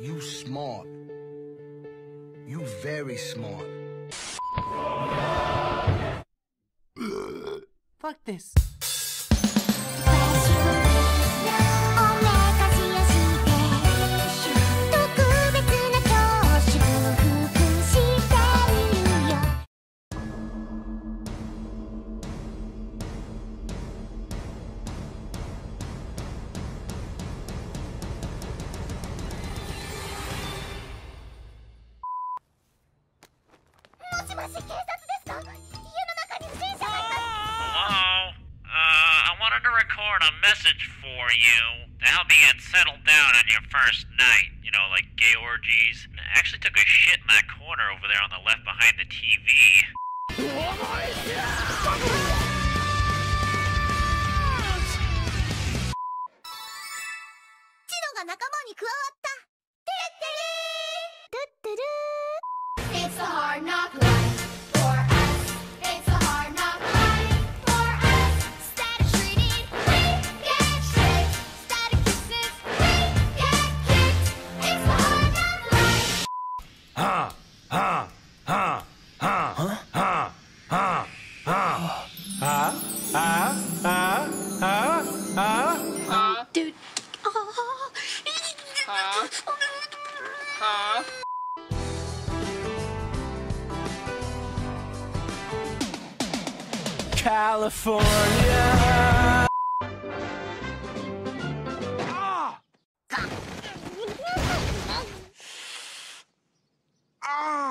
You smart. You very smart. Fuck this. しもし警察ですか家の中に不審者がいます Hello? Uh, I wanted to record a message for you to help you get settled down on your first night. You know, like gay orgies. I actually took a shit in that corner over there on the left behind the TV. チノが仲間に加わったてってれーてってるー Huh? Huh? California. Ah! ah!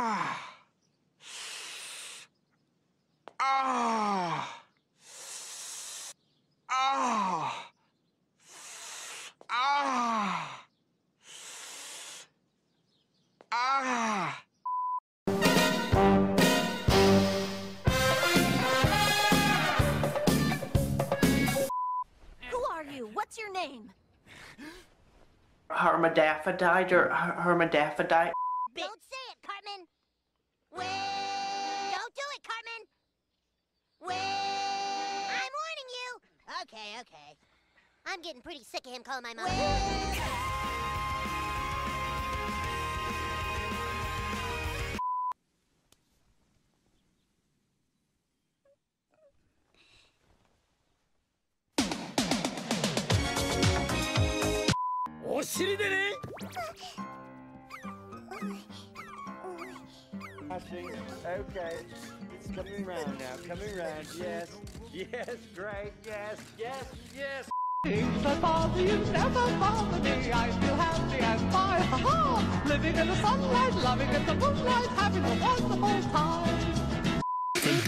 What's your name? Hermaphrodite or hermaphrodite. Don't say it, Cartman. Wait. Don't do it, Cartman. Wait. I'm warning you. Okay, okay. I'm getting pretty sick of him calling my mom. Okay, it's coming round now. Coming round. Yes. Yes. Great. Yes. Yes. Yes. Things that bother you never bother me. I feel happy and fine. Ha ha! Living in the sunlight, loving in the moonlight, having a wonderful time. Please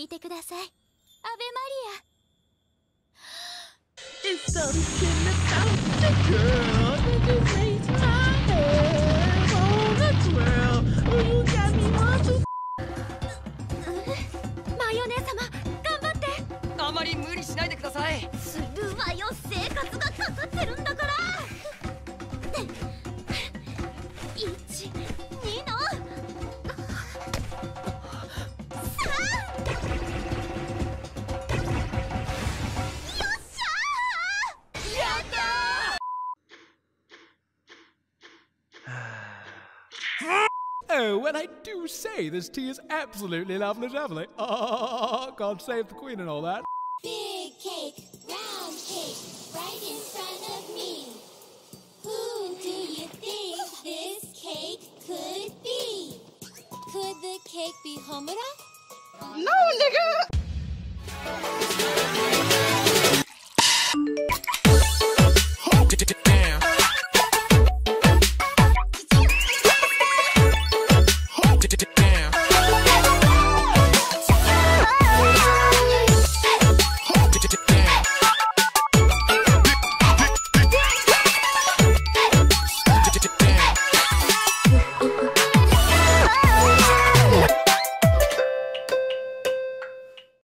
聞いてください。アベマリア。It's so Oh, well, I do say this tea is absolutely lovely, lovely. Ah, oh, God save the Queen and all that. Big cake, round cake, right in front of me. Who do you think this cake could be? Could the cake be Homura? No, nigga!